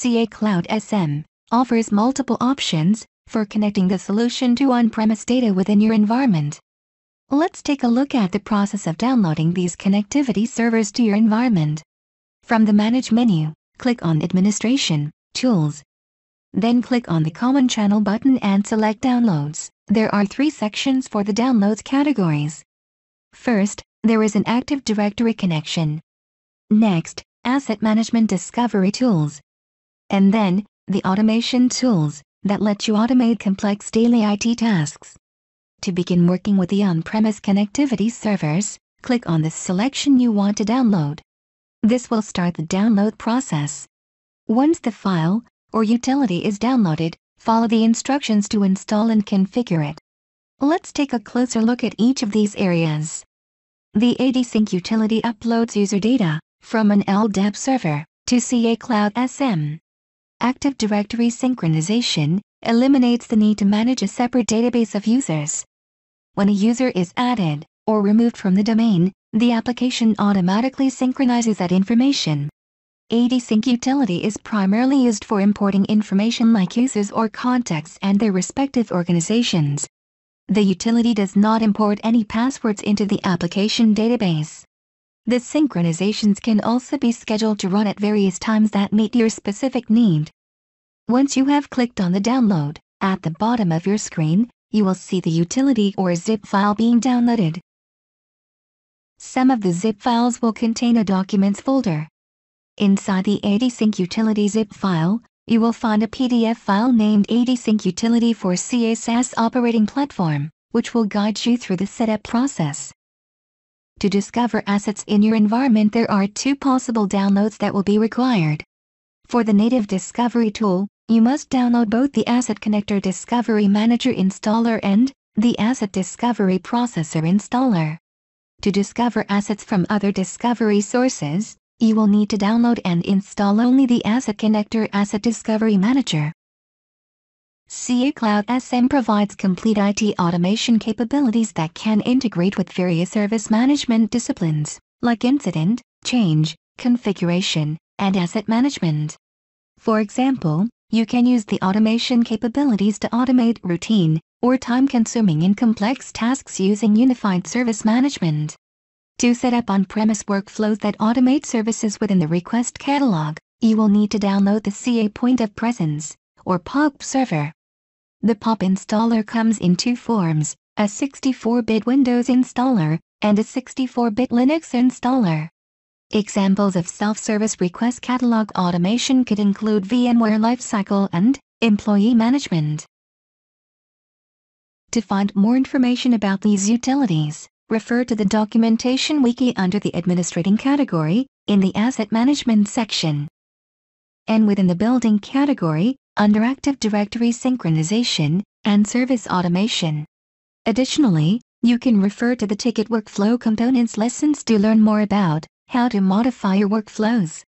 CA Cloud SM offers multiple options for connecting the solution to on-premise data within your environment. Let's take a look at the process of downloading these connectivity servers to your environment. From the Manage menu, click on Administration, Tools. Then click on the Common Channel button and select Downloads. There are three sections for the downloads categories. First, there is an Active Directory connection. Next, Asset Management Discovery Tools. And then, the Automation Tools that let you automate complex daily IT tasks. To begin working with the on-premise connectivity servers, click on the selection you want to download. This will start the download process. Once the file or utility is downloaded, follow the instructions to install and configure it. Let's take a closer look at each of these areas. The AD-Sync utility uploads user data from an LDAP server to CA Cloud SM. Active Directory synchronization eliminates the need to manage a separate database of users. When a user is added or removed from the domain, the application automatically synchronizes that information. AD-Sync utility is primarily used for importing information like users or contacts and their respective organizations. The utility does not import any passwords into the application database. The synchronizations can also be scheduled to run at various times that meet your specific need. Once you have clicked on the download, at the bottom of your screen, you will see the utility or zip file being downloaded. Some of the zip files will contain a Documents folder. Inside the AD-Sync utility zip file, you will find a PDF file named AD-Sync Utility for CA Operating Platform, which will guide you through the setup process. To discover assets in your environment there are two possible downloads that will be required. For the native discovery tool, you must download both the Asset Connector Discovery Manager installer and the Asset Discovery Processor installer. To discover assets from other discovery sources, you will need to download and install only the Asset Connector Asset Discovery Manager. CA Cloud SM provides complete IT automation capabilities that can integrate with various service management disciplines, like incident, change, configuration, and asset management. For example, you can use the automation capabilities to automate routine or time-consuming and complex tasks using Unified Service Management. To set up on-premise workflows that automate services within the request catalog, you will need to download the CA Point of Presence, or POP server. The POP installer comes in two forms, a 64-bit Windows installer and a 64-bit Linux installer. Examples of self-service request catalog automation could include VMware Lifecycle and Employee Management. To find more information about these utilities, refer to the Documentation Wiki under the Administrating category, in the Asset Management section. And within the Building category, under Active Directory Synchronization and Service Automation. Additionally, you can refer to the Ticket Workflow Components lessons to learn more about how to modify your workflows.